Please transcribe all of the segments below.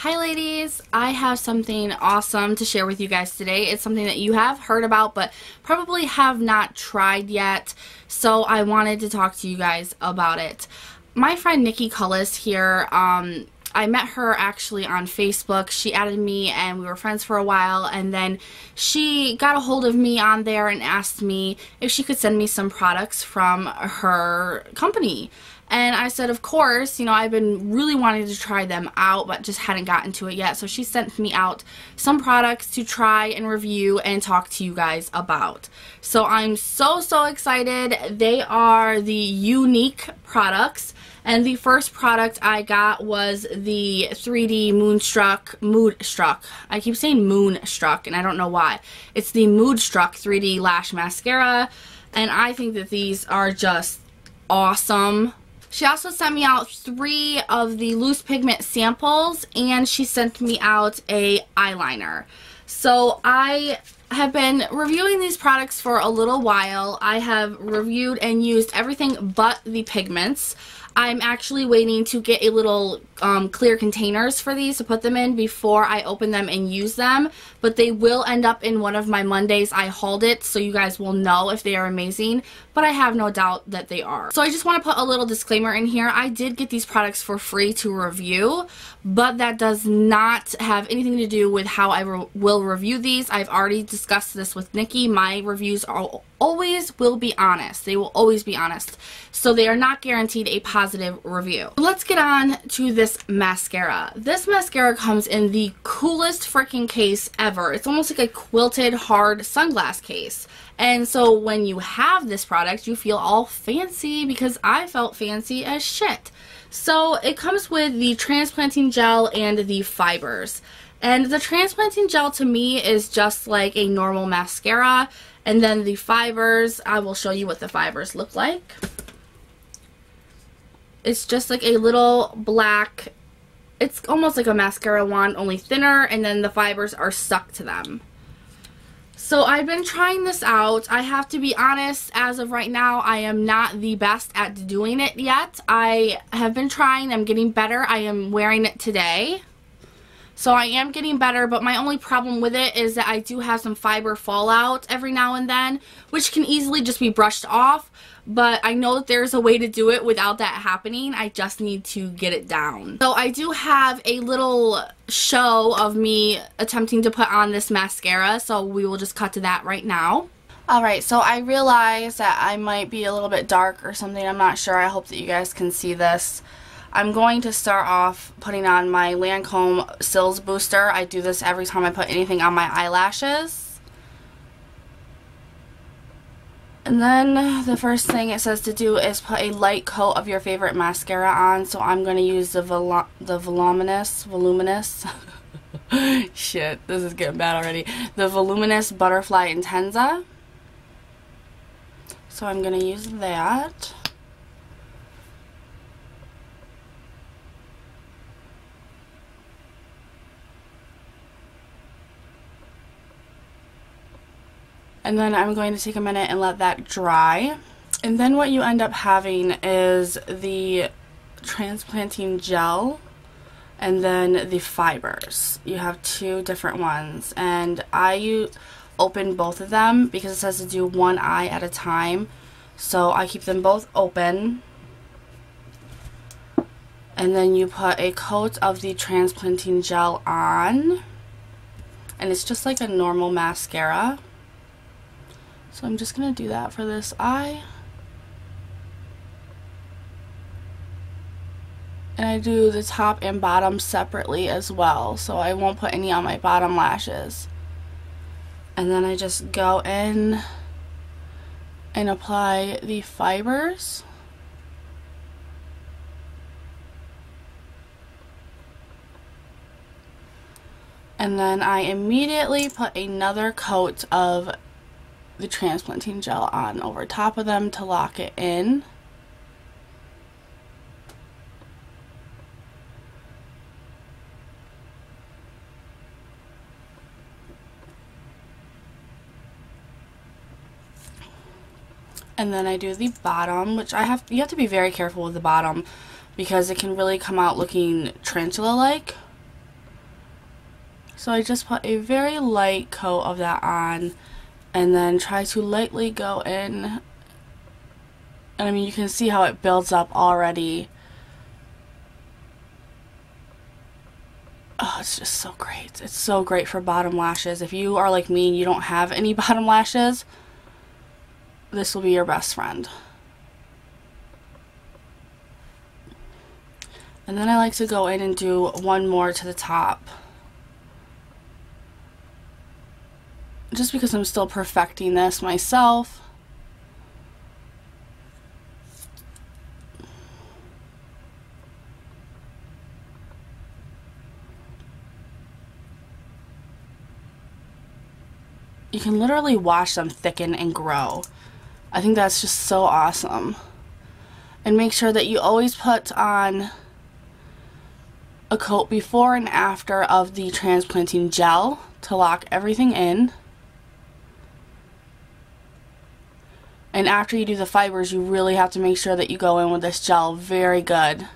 Hi ladies, I have something awesome to share with you guys today. It's something that you have heard about but probably have not tried yet, so I wanted to talk to you guys about it. My friend Niki Cullis here, um, I met her actually on Facebook. She added me and we were friends for a while and then she got a hold of me on there and asked me if she could send me some products from her company. And I said, of course, you know, I've been really wanting to try them out, but just hadn't gotten to it yet. So she sent me out some products to try and review and talk to you guys about. So I'm so, so excited. They are the Younique products. And the first product I got was the 3D Moonstruck, Moodstruck. I keep saying Moonstruck, and I don't know why. It's the Moodstruck 3D Lash Mascara. And I think that these are just awesome. She also sent me out three of the loose pigment samples and she sent me out a eyeliner. So I have been reviewing these products for a little while. I have reviewed and used everything but the pigments. I'm actually waiting to get a little um, clear containers for these to put them in before I open them and use them. But they will end up in one of my Mondays I hauled it so you guys will know if they are amazing. But I have no doubt that they are. So I just want to put a little disclaimer in here. I did get these products for free to review. But that does not have anything to do with how I re will review these. I've already discussed this with Niki. My reviews are always will be honest. They will always be honest. So they are not guaranteed a positive review. Let's get on to this mascara. This mascara comes in the coolest freaking case ever. It's almost like a quilted hard sunglass case. And so when you have this product, you feel all fancy because I felt fancy as shit. So it comes with the transplanting gel and the fibers. And the transplanting gel to me is just like a normal mascara. And then the fibers, I will show you what the fibers look like. It's just like a little black, it's almost like a mascara wand, only thinner, and then the fibers are stuck to them. So I've been trying this out. I have to be honest, as of right now, I am not the best at doing it yet. I have been trying, I'm getting better. I am wearing it today. So I am getting better, but my only problem with it is that I do have some fiber fallout every now and then, which can easily just be brushed off. But I know that there's a way to do it without that happening. I just need to get it down. So I do have a little show of me attempting to put on this mascara, so we will just cut to that right now. Alright, so I realize that I might be a little bit dark or something. I'm not sure. I hope that you guys can see this. I'm going to start off putting on my Lancome Cils Booster. I do this every time I put anything on my eyelashes. And then the first thing it says to do is put a light coat of your favorite mascara on. So I'm going to use the, Vol the Voluminous, Voluminous, shit, this is getting bad already. The Voluminous Butterfly Intenza. So I'm going to use that. And then I'm going to take a minute and let that dry. And then what you end up having is the transplanting gel and then the fibers. You have two different ones and I open both of them because it says to do one eye at a time. So I keep them both open and then you put a coat of the transplanting gel on and it's just like a normal mascara so I'm just going to do that for this eye. And I do the top and bottom separately as well. So I won't put any on my bottom lashes. And then I just go in and apply the fibers. And then I immediately put another coat of the transplanting gel on over top of them to lock it in. And then I do the bottom, which I have, you have to be very careful with the bottom because it can really come out looking tarantula-like. So I just put a very light coat of that on and then try to lightly go in. And I mean, you can see how it builds up already. Oh, it's just so great. It's so great for bottom lashes. If you are like me and you don't have any bottom lashes, this will be your best friend. And then I like to go in and do one more to the top. Just because I'm still perfecting this myself. You can literally watch them thicken and grow. I think that's just so awesome. And make sure that you always put on a coat before and after of the transplanting gel to lock everything in. And after you do the fibers, you really have to make sure that you go in with this gel very good.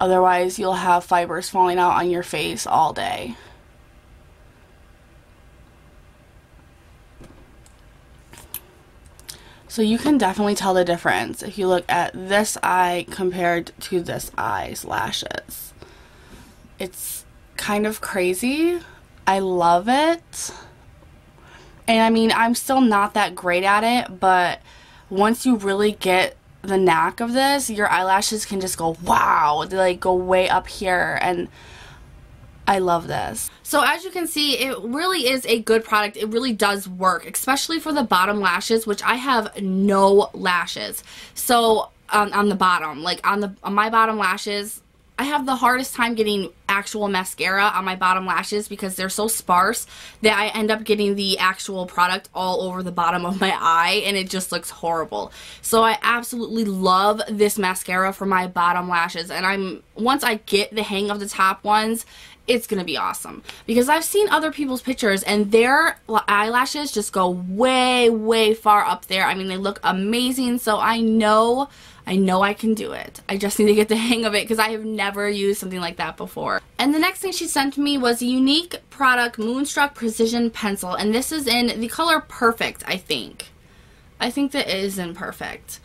Otherwise, you'll have fibers falling out on your face all day. So you can definitely tell the difference if you look at this eye compared to this eye's lashes. It's kind of crazy. I love it. And I mean, I'm still not that great at it, but once you really get the knack of this, your eyelashes can just go wow. They like go way up here and I love this. So as you can see, it really is a good product. It really does work, especially for the bottom lashes, which I have no lashes. So um, on the bottom, like on the on my bottom lashes, I have the hardest time getting actual mascara on my bottom lashes because they're so sparse that I end up getting the actual product all over the bottom of my eye and it just looks horrible. So I absolutely love this mascara for my bottom lashes and I'm once I get the hang of the top ones it's gonna be awesome because I've seen other people's pictures and their eyelashes just go way way far up there I mean they look amazing so I know I know I can do it. I just need to get the hang of it because I have never used something like that before. And the next thing she sent me was a Younique product Moonstruck Precision Pencil. And this is in the color Perfect, I think. I think that it is in Perfect.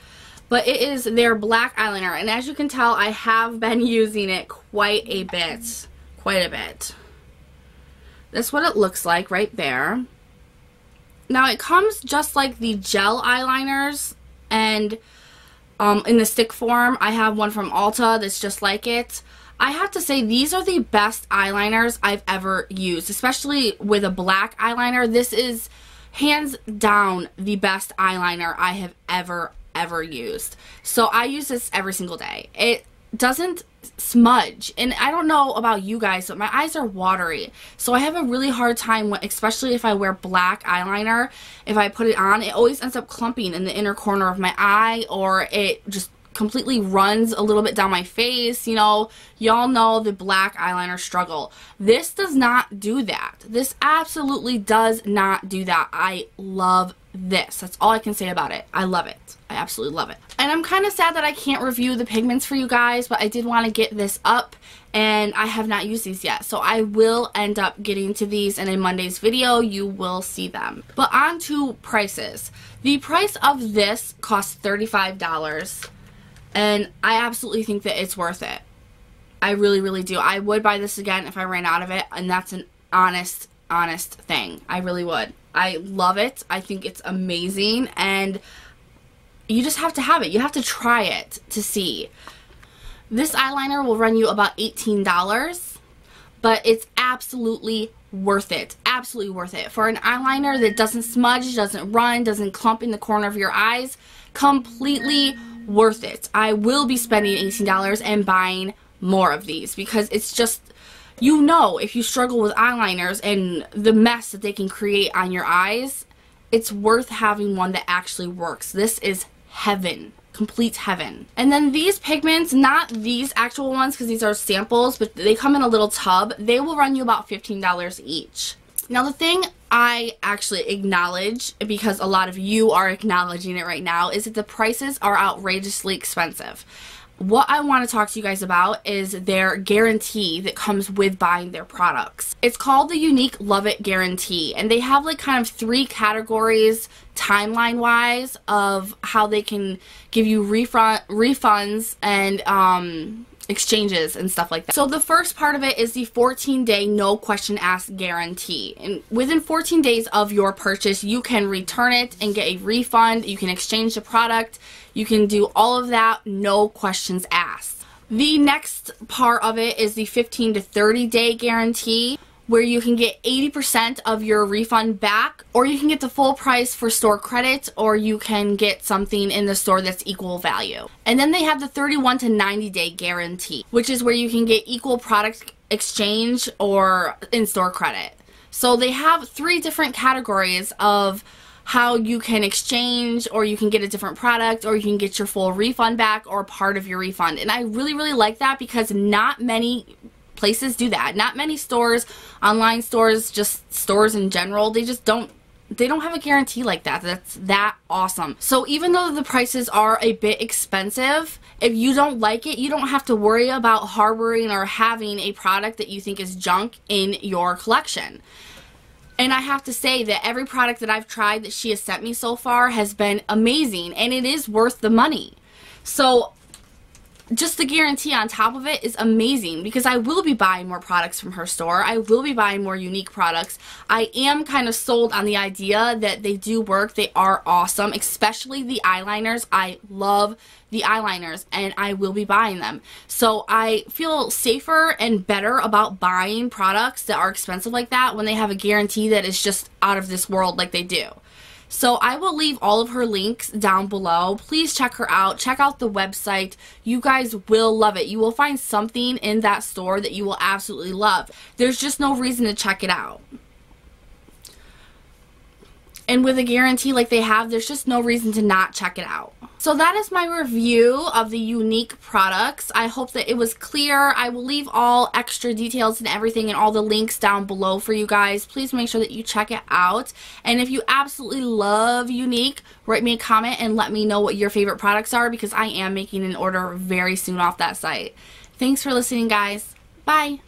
But it is their black eyeliner. And as you can tell, I have been using it quite a bit. Quite a bit. That's what it looks like right there. Now it comes just like the gel eyeliners and um, in the stick form. I have one from Ulta that's just like it. I have to say these are the best eyeliners I've ever used, especially with a black eyeliner. This is hands down the best eyeliner I have ever ever used. So I use this every single day. It doesn't smudge. And I don't know about you guys, but my eyes are watery. So I have a really hard time, especially if I wear black eyeliner. If I put it on, it always ends up clumping in the inner corner of my eye or it just completely runs a little bit down my face. You know, y'all know the black eyeliner struggle. This does not do that. This absolutely does not do that. I love this. That's all I can say about it. I love it. I absolutely love it. And I'm kind of sad that I can't review the pigments for you guys, but I did want to get this up and I have not used these yet. So I will end up getting to these in a Monday's video. You will see them. But on to prices. The price of this costs $35 and I absolutely think that it's worth it. I really, really do. I would buy this again if I ran out of it and that's an honest, honest thing. I really would. I love it. I think it's amazing and you just have to have it. You have to try it to see. This eyeliner will run you about $18, but it's absolutely worth it. Absolutely worth it. For an eyeliner that doesn't smudge, doesn't run, doesn't clump in the corner of your eyes, completely worth it. I will be spending $18 and buying more of these because it's just you know if you struggle with eyeliners and the mess that they can create on your eyes, it's worth having one that actually works. This is heaven complete heaven. And then these pigments, not these actual ones because these are samples, but they come in a little tub. They will run you about $15 each. Now the thing I actually acknowledge, because a lot of you are acknowledging it right now, is that the prices are outrageously expensive. What I want to talk to you guys about is their guarantee that comes with buying their products. It's called the Younique Love It Guarantee, and they have like kind of three categories timeline wise of how they can give you refund refunds and um, exchanges and stuff like that. So the first part of it is the 14 day no question asked guarantee. And within 14 days of your purchase, you can return it and get a refund. You can exchange the product. You can do all of that, no questions asked. The next part of it is the 15 to 30 day guarantee where you can get 80% of your refund back or you can get the full price for store credit or you can get something in the store that's equal value. And then they have the 31 to 90 day guarantee, which is where you can get equal product exchange or in-store credit. So they have three different categories of how you can exchange or you can get a different product or you can get your full refund back or part of your refund. And I really, really like that because not many places do that. Not many stores, online stores, just stores in general, they just don't they don't have a guarantee like that. That's that awesome. So even though the prices are a bit expensive, if you don't like it, you don't have to worry about harboring or having a product that you think is junk in your collection. And I have to say that every product that I've tried that she has sent me so far has been amazing and it is worth the money. So just the guarantee on top of it is amazing because I will be buying more products from her store. I will be buying more Younique products. I am kind of sold on the idea that they do work. They are awesome, especially the eyeliners. I love the eyeliners and I will be buying them. So I feel safer and better about buying products that are expensive like that when they have a guarantee that is just out of this world like they do. So I will leave all of her links down below. Please check her out. Check out the website. You guys will love it. You will find something in that store that you will absolutely love. There's just no reason to check it out. And with a guarantee like they have, there's just no reason to not check it out. So that is my review of the Younique products. I hope that it was clear. I will leave all extra details and everything and all the links down below for you guys. Please make sure that you check it out. And if you absolutely love Younique, write me a comment and let me know what your favorite products are because I am making an order very soon off that site. Thanks for listening, guys. Bye.